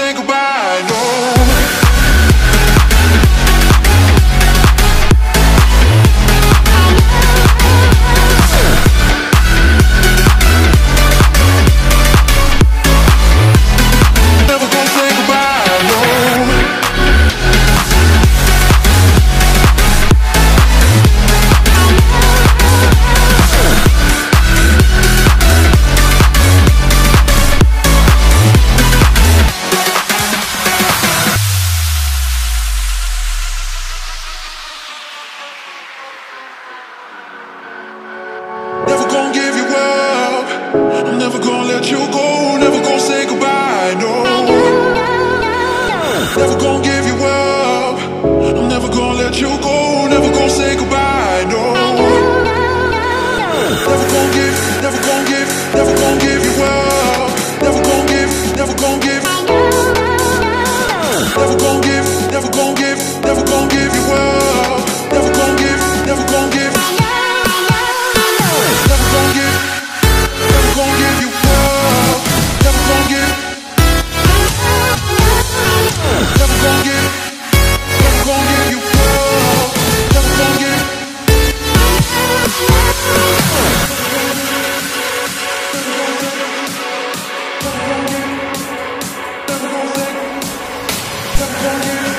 Say goodbye, never gonna get Thank you.